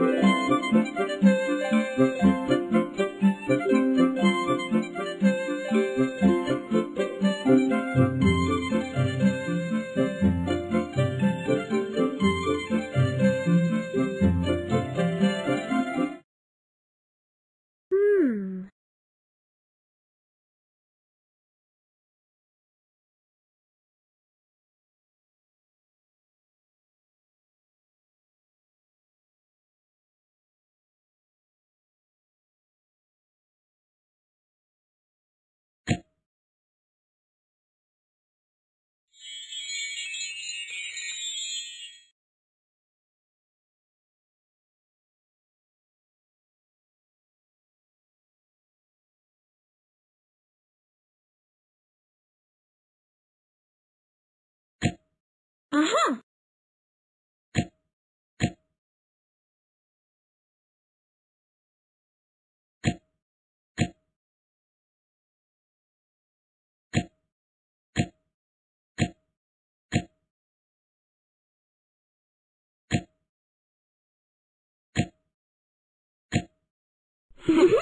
Música Aha! ah.